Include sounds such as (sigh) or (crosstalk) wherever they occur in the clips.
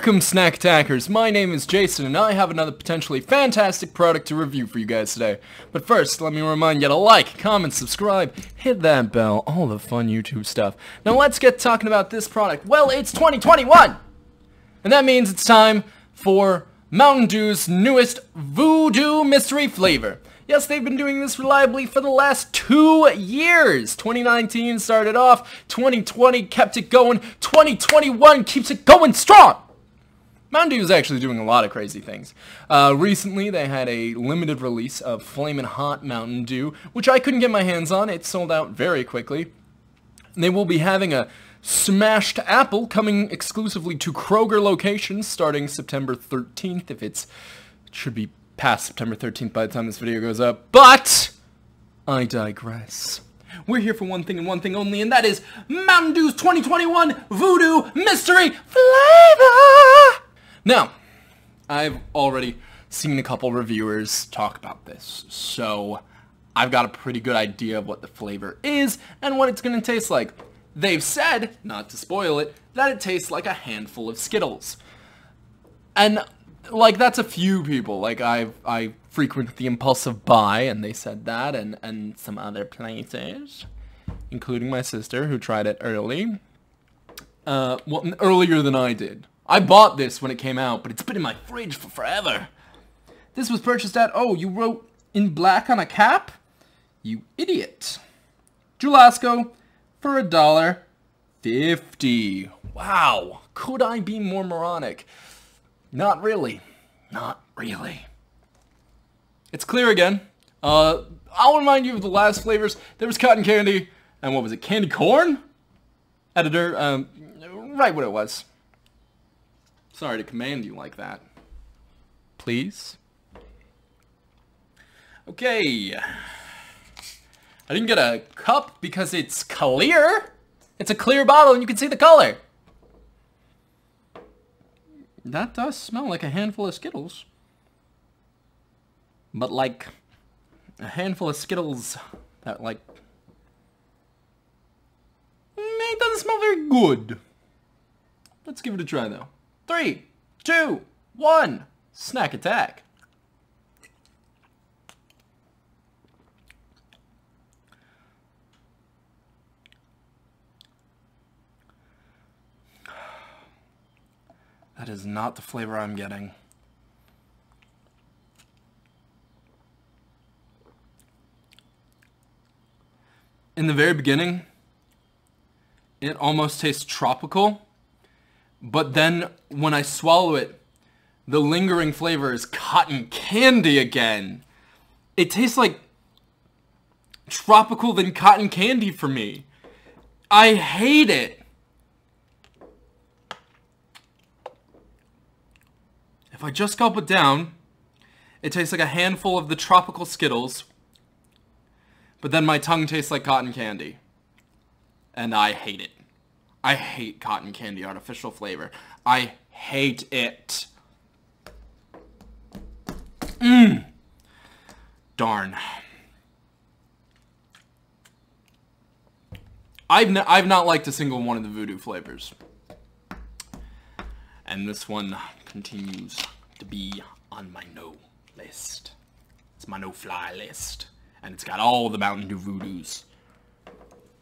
Welcome Snack Attackers, my name is Jason and I have another potentially fantastic product to review for you guys today. But first, let me remind you to like, comment, subscribe, hit that bell, all the fun YouTube stuff. Now let's get talking about this product. Well, it's 2021! And that means it's time for Mountain Dew's newest Voodew Mystery Flavor. Yes, they've been doing this reliably for the last two years. 2019 started off, 2020 kept it going, 2021 keeps it going strong. Mountain Dew is actually doing a lot of crazy things. Uh, recently, they had a limited release of Flamin' Hot Mountain Dew, which I couldn't get my hands on. It sold out very quickly. And They will be having a Smashed Apple coming exclusively to Kroger locations starting September 13th, if it's, it should be past September 13th by the time this video goes up, but I digress. We're here for one thing and one thing only, and that is Mountain Dew's 2021 Voodew Mystery Flavor! Now, I've already seen a couple reviewers talk about this, so I've got a pretty good idea of what the flavor is and what it's going to taste like. They've said, not to spoil it, that it tastes like a handful of Skittles. And like that's a few people. Like I I frequent the impulsive buy, and they said that, and and some other places, including my sister who tried it early. Uh, well, earlier than I did. I bought this when it came out, but it's been in my fridge for forever. This was purchased at, oh, you wrote in black on a cap? You idiot. Jewel-Osco for a dollar fifty. Wow, could I be more moronic? Not really. Not really. It's clear again. Uh, I'll remind you of the last flavors. There was cotton candy, and what was it, candy corn? Editor, um, write what it was. Sorry to command you like that. Please? Okay. I didn't get a cup because it's clear. It's a clear bottle and you can see the color. That does smell like a handful of Skittles. But like a handful of Skittles that like mm, it doesn't smell very good. Let's give it a try though. Three, two, one, snack attack. That is not the flavor I'm getting. In the very beginning, it almost tastes tropical, but then when I swallow it, the lingering flavor is cotton candy again. It tastes like tropical than cotton candy for me. I hate it. If I just gulp it down, it tastes like a handful of the tropical Skittles, but then my tongue tastes like cotton candy. And I hate it. I hate cotton candy artificial flavor. I hate it. Mmm. Darn. I've, I've not liked a single one of the voodoo flavors. And this one continues to be on my no list. It's my no-fly list. And it's got all the Mountain Dew Voodews.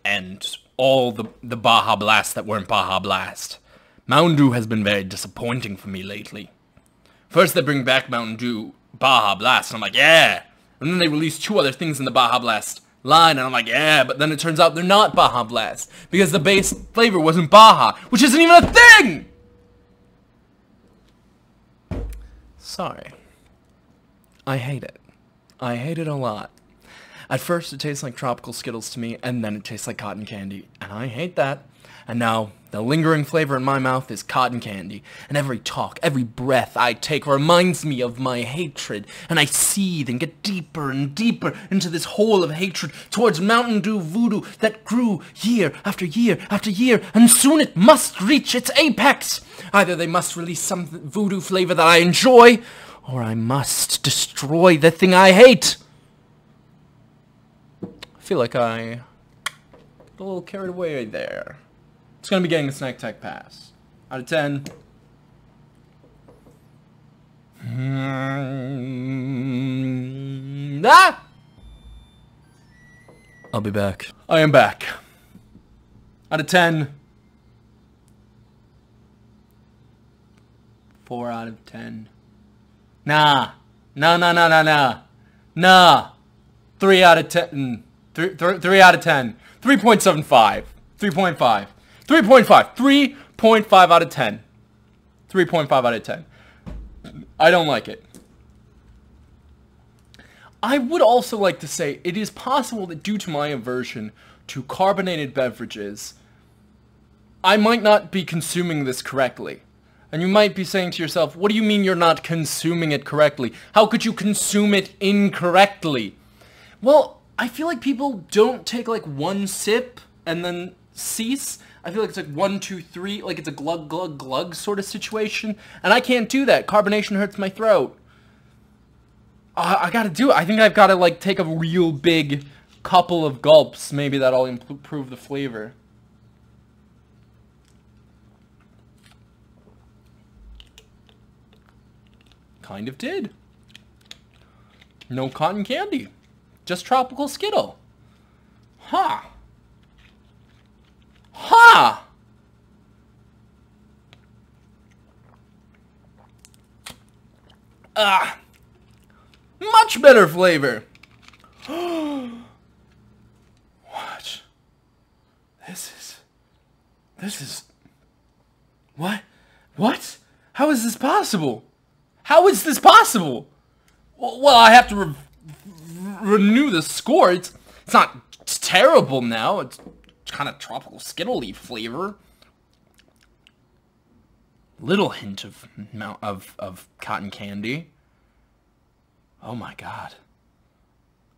And all the, the Baja Blast that weren't Baja Blast. Mountain Dew has been very disappointing for me lately. First they bring back Mountain Dew Baja Blast, and I'm like, yeah! And then they release two other things in the Baja Blast line, and I'm like, yeah, but then it turns out they're not Baja Blast, because the base flavor wasn't Baja, which isn't even a thing! Sorry. I hate it. I hate it a lot. At first it tastes like tropical Skittles to me, and then it tastes like cotton candy, and I hate that. And now, the lingering flavor in my mouth is cotton candy, and every talk, every breath I take reminds me of my hatred, and I seethe and get deeper and deeper into this hole of hatred towards Mountain Dew Voodew that grew year after year after year, and soon it must reach its apex! Either they must release some voodoo flavor that I enjoy, or I must destroy the thing I hate! I feel like I got a little carried away there. It's going to be getting a Snack Tech Pass. Out of 10, Mm, ah! I'll be back. I am back. Out of 10. 4 out of 10. Nah. Nah, nah, nah, nah, nah. Nah. 3 out of 10. 3, 3, 3 out of 10. 3.75. 3.5. 3.5. 3.5 out of 10. 3.5 out of 10. I don't like it. I would also like to say it is possible that due to my aversion to carbonated beverages, I might not be consuming this correctly. And you might be saying to yourself, what do you mean you're not consuming it correctly? How could you consume it incorrectly? Well, I feel like people don't take like one sip and then cease. I feel like it's like one, two, three, like it's a glug, glug, glug sort of situation. And I can't do that. Carbonation hurts my throat. Uh, I gotta do it. I think I've gotta like take a real big couple of gulps. Maybe that'll improve the flavor. Kind of did. No cotton candy. Just tropical Skittle. Ha! Huh. Ha! Ah! Much better flavor. (gasps) what? This is... This is... What? What? How is this possible? How is this possible? Well, I have to renew the score. It's, it's not terrible now. It's kind of tropical Skittly flavor. Little hint of, of, of cotton candy. Oh my god.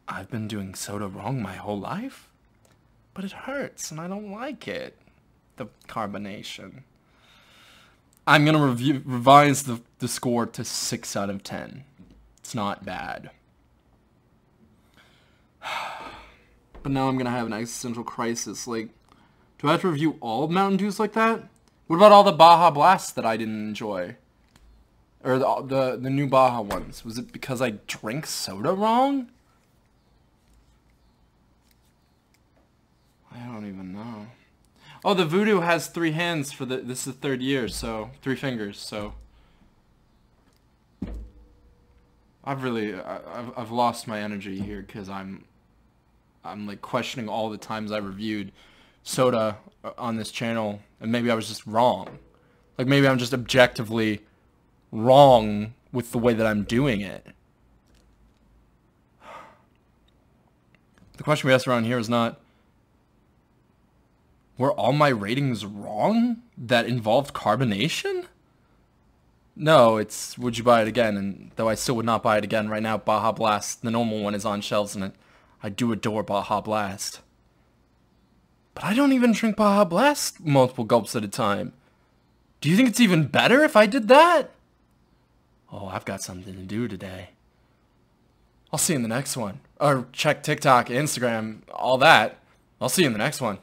I've been doing soda wrong my whole life? But it hurts and I don't like it. The carbonation. I'm gonna review, revise the, the score to 6 out of 10. It's not bad. But now I'm gonna have an existential crisis. Like, do I have to review all Mountain Dews like that? What about all the Baja Blasts that I didn't enjoy? Or the, the, the new Baja ones. Was it because I drank soda wrong? I don't even know. Oh, the Voodew has three hands for the, this is the third year, so, three fingers, so. I've really, I, I've, I've lost my energy here because I'm, I'm like questioning all the times I reviewed soda uh, on this channel, and maybe I was just wrong. Like maybe I'm just objectively wrong with the way that I'm doing it. (sighs) The question we asked around here is not, were all my ratings wrong that involved carbonation? No, it's would you buy it again? And though I still would not buy it again right now, Baja Blast, the normal one is on shelves and I do adore Baja Blast. But I don't even drink Baja Blast multiple gulps at a time. Do you think it's even better if I did that? Oh, I've got something to do today. I'll see you in the next one. Or check TikTok, Instagram, all that. I'll see you in the next one.